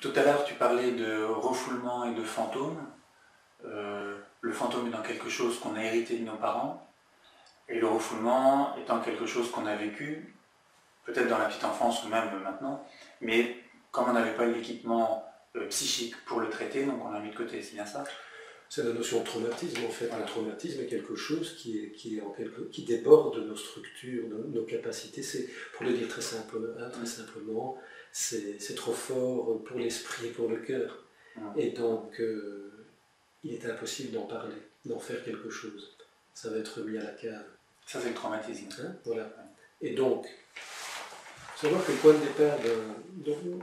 Tout à l'heure, tu parlais de refoulement et de fantôme. Euh, le fantôme étant quelque chose qu'on a hérité de nos parents, et le refoulement étant quelque chose qu'on a vécu, peut-être dans la petite enfance ou même maintenant, mais comme on n'avait pas l'équipement euh, psychique pour le traiter, donc on l'a mis de côté, c'est bien ça? C'est la notion de traumatisme en fait. Un traumatisme est quelque chose qui, est, qui, est en quelque, qui déborde nos structures, nos, nos capacités. C'est, pour le dire très, simple, hein, très simplement, c'est, trop fort pour l'esprit et pour le cœur. Et donc, euh, il est impossible d'en parler, d'en faire quelque chose. Ça va être mis à la cave. Ça, c'est le traumatisme. Hein, voilà. Et donc, savoir que le point de départ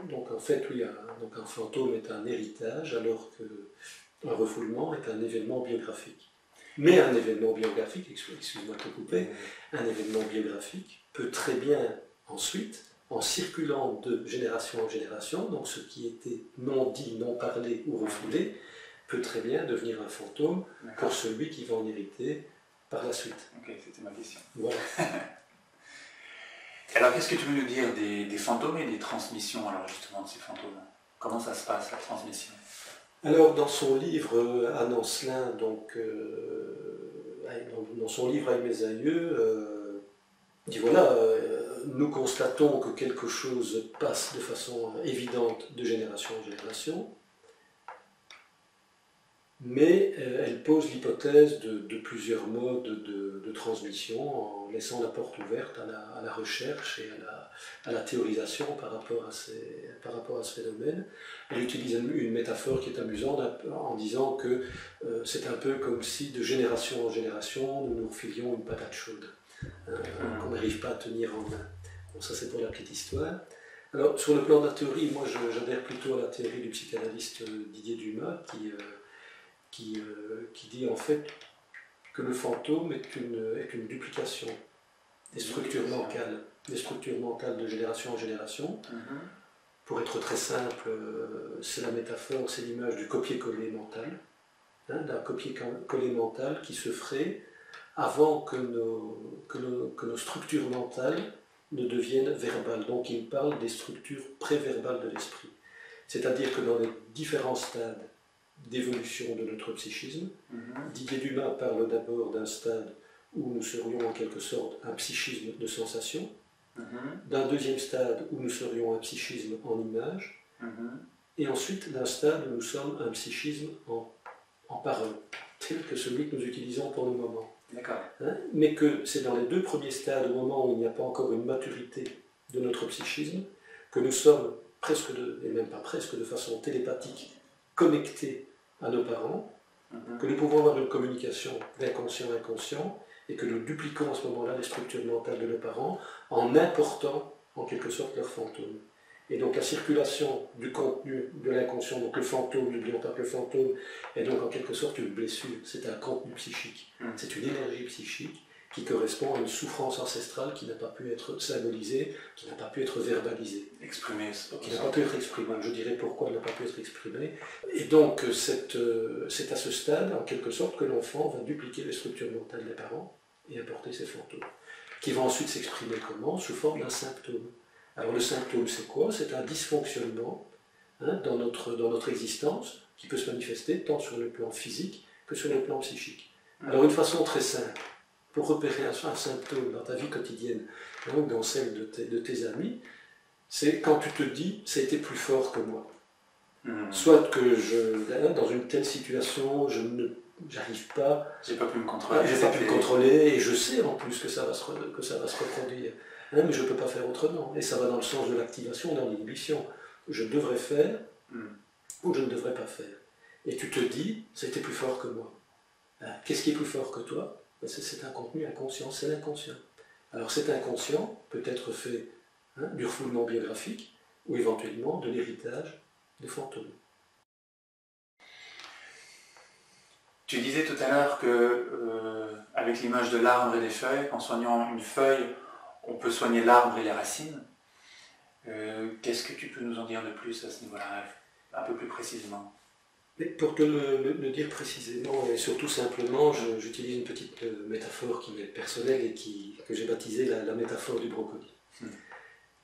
donc, en fait, oui, un, donc un fantôme est un héritage, alors qu'un refoulement est un événement biographique. Mais un événement biographique, excuse-moi de te couper, un événement biographique peut très bien ensuite, en circulant de génération en génération, donc ce qui était non dit, non parlé ou refoulé, peut très bien devenir un fantôme pour celui qui va en hériter par la suite. Ok, c'était ma question. alors, qu'est-ce que tu veux nous dire des, fantômes et des transmissions, alors justement, de ces fantômes? Comment ça se passe, la transmission? Alors, dans son livre, Anne Ancelin, donc, euh, dans, son livre Avec mes aïeux, euh, voilà, euh, nous constatons que quelque chose passe de façon évidente de génération en génération, mais euh, elle pose l'hypothèse de, plusieurs modes de, transmission en laissant la porte ouverte à la, recherche et à la, théorisation par rapport à, ces, par rapport à ce phénomène. Elle utilise une métaphore qui est amusante en disant que euh, c'est un peu comme si de génération en génération nous nous refilions une patate chaude euh, qu'on n'arrive pas à tenir en main. Bon, ça c'est pour la petite histoire. Alors sur le plan de la théorie, moi j'adhère plutôt à la théorie du psychanalyste Didier Dumas qui euh, qui, dit en fait que le fantôme est une, est une duplication des structures mentales, des structures mentales de génération en génération. Mhm. Pour être très simple, euh, c'est la métaphore, c'est l'image du copier-coller mental, hein, d'un copier-coller mental qui se ferait avant que nos, que, que nos structures mentales ne deviennent verbales. Donc il parle des structures préverbales de l'esprit. C'est-à-dire que dans les différents stades d'évolution de notre psychisme. Mhm. Didier Dumas parle d'abord d'un stade où nous serions en quelque sorte un psychisme de sensation, mhm. d'un deuxième stade où nous serions un psychisme en image, mhm. et ensuite d'un stade où nous sommes un psychisme en, en parole, tel que celui que nous utilisons pour le moment. Hein? Mais que c'est dans les deux premiers stades, au moment où il n'y a pas encore une maturité de notre psychisme, que nous sommes presque, de, et même pas presque de façon télépathique, connectés à nos parents, mhm. que nous pouvons avoir une communication d'inconscient à inconscient, et que nous dupliquons à ce moment-là les structures mentales de nos parents en important en quelque sorte leurs fantômes. Et donc la circulation du contenu de l'inconscient, donc le fantôme, n'oublions pas que le fantôme est donc en quelque sorte une blessure, c'est un contenu psychique, mhm. c'est une énergie psychique qui correspond à une souffrance ancestrale qui n'a pas pu être symbolisée, qui n'a pas pu être verbalisée. Exprimée. Qui n'a pas pu être exprimée. Je dirais pourquoi elle n'a pas pu être exprimée. Et donc euh, c'est à ce stade, en quelque sorte, que l'enfant va dupliquer les structures mentales des parents et apporter ses fantômes, qui vont ensuite s'exprimer comment? Sous forme d'un symptôme. Alors le symptôme, c'est quoi? C'est un dysfonctionnement hein, dans, notre, dans notre existence qui peut se manifester tant sur le plan physique que sur le plan psychique. Alors une façon très simple, pour repérer un, symptôme dans ta vie quotidienne, donc dans celle de tes, de tes amis, c'est quand tu te dis, ça a été plus fort que moi. Hmm. Soit que je, dans une telle situation, je ne j'arrive pas. J'ai pas pu me contrôler. J'ai pas pu me contrôler et je sais en plus que ça va se, que ça va se reproduire. Mais je ne peux pas faire autrement. Et ça va dans le sens de l'activation, dans l'inhibition. Je devrais faire hmm. ou je ne devrais pas faire. Et tu te dis, été plus fort que moi. Hein, qu'est-ce qui est plus fort que toi? C'est un contenu inconscient, c'est l'inconscient. Alors cet inconscient peut être fait hein, du refoulement biographique ou éventuellement de l'héritage des fantômes. Tu disais tout à l'heure que euh, avec l'image de l'arbre et des feuilles, en soignant une feuille, on peut soigner l'arbre et les racines. Euh, qu'est-ce que tu peux nous en dire de plus à ce niveau-là, un peu plus précisément? Pour te le, dire précisément et surtout simplement, j'utilise une petite euh, métaphore qui m'est personnelle et qui, que j'ai baptisée la, métaphore du brocoli. Hmm.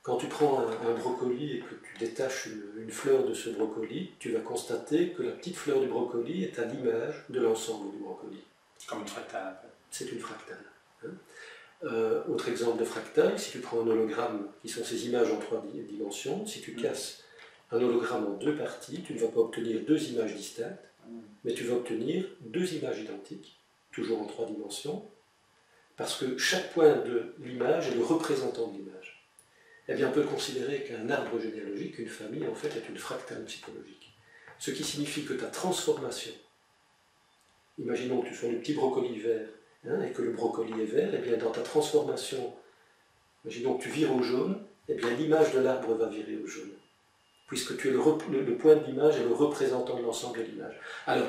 Quand tu prends un, brocoli et que tu détaches une, fleur de ce brocoli, tu vas constater que la petite fleur du brocoli est à l'image de l'ensemble du brocoli. Comme une fractale. C'est une fractale. Hein. Euh, autre exemple de fractale, si tu prends un hologramme, qui sont ces images en trois dimensions, si tu mm. casses un hologramme en deux parties, tu ne vas pas obtenir deux images distinctes, mm. mais tu vas obtenir deux images identiques, toujours en trois dimensions, parce que chaque point de l'image est le représentant de l'image eh bien on peut considérer qu'un arbre généalogique, une famille, en fait, est une fractale psychologique. Ce qui signifie que ta transformation, imaginons que tu sois le petit brocoli vert, hein, et que le brocoli est vert, eh bien dans ta transformation, imaginons que tu vires au jaune, eh bien l'image de l'arbre va virer au jaune. Puisque tu es le, point de l'image et le représentant de l'ensemble de l'image. Alors,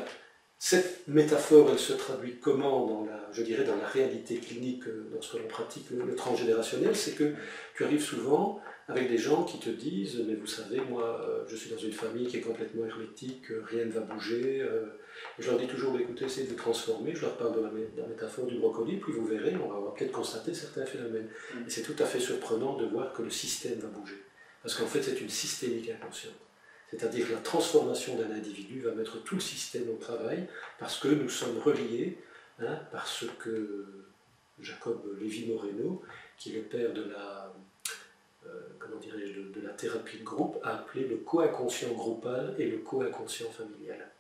cette métaphore, elle se traduit comment dans la, je dirais, dans la réalité clinique euh, lorsque l'on pratique le, transgénérationnel C'est que tu arrives souvent avec des gens qui te disent Mais vous savez, moi, euh, je suis dans une famille qui est complètement hermétique, euh, rien ne va bouger. je leur dis toujours Écoutez, essayez de vous transformer. Je leur parle de la, métaphore du brocoli, puis vous verrez, on va peut-être constater certains phénomènes. Et c'est tout à fait surprenant de voir que le système va bouger. Parce qu'en fait, c'est une systémique inconsciente. C'est-à-dire que la transformation d'un individu va mettre tout le système au travail parce que nous sommes reliés, hein, parce que Jacob Lévy-Moreno, qui est le père de la, euh, de, la thérapie de groupe, appelé le co-inconscient groupal et le co-inconscient familial.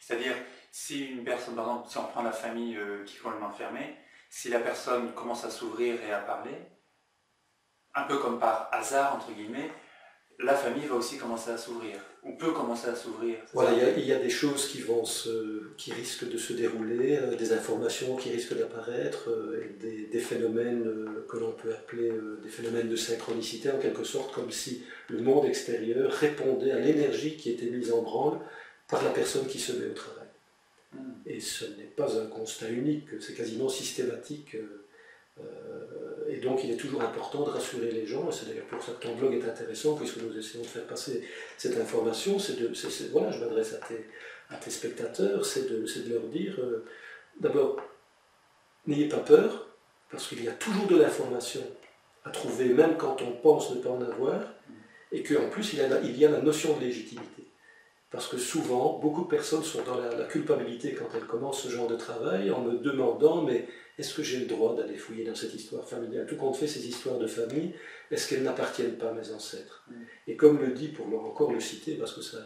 C'est-à-dire, si une personne, par exemple, si on prend la famille euh, qui est complètement fermée, si la personne commence à s'ouvrir et à parler, un peu comme par hasard, entre guillemets, la famille va aussi commencer à s'ouvrir, ou peut commencer à s'ouvrir. Voilà, il y, a des choses qui, vont se, qui risquent de se dérouler, euh, des informations qui risquent d'apparaître, euh, des, phénomènes euh, que l'on peut appeler des phénomènes de synchronicité, en quelque sorte comme si le monde extérieur répondait à l'énergie qui était mise en branle par la personne qui se met au travail. Hmm. Et ce n'est pas un constat unique, c'est quasiment systématique. Euh, et donc il est toujours important de rassurer les gens, et c'est d'ailleurs pour ça que ton blog est intéressant, puisque nous essayons de faire passer cette information, voilà, je m'adresse à tes, spectateurs, c'est de, leur dire, euh, d'abord, n'ayez pas peur, parce qu'il y a toujours de l'information à trouver, même quand on pense ne pas en avoir, et qu'en plus il y a la notion de légitimité. Parce que souvent, beaucoup de personnes sont dans la, culpabilité quand elles commencent ce genre de travail en me demandant mais est-ce que j'ai le droit d'aller fouiller dans cette histoire familiale? Tout compte fait, ces histoires de famille, est-ce qu'elles n'appartiennent pas à mes ancêtres? Mm. Et comme le dit, pour encore le citer, parce que c'est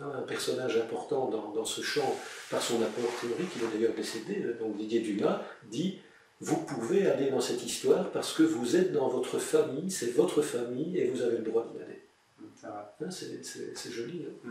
un personnage important dans, ce champ par son apport théorique, il est d'ailleurs décédé, euh, donc Didier Dumas, dit vous pouvez aller dans cette histoire parce que vous êtes dans votre famille, c'est votre famille et vous avez le droit d'y aller. Mm, c'est joli. Hein. Mm,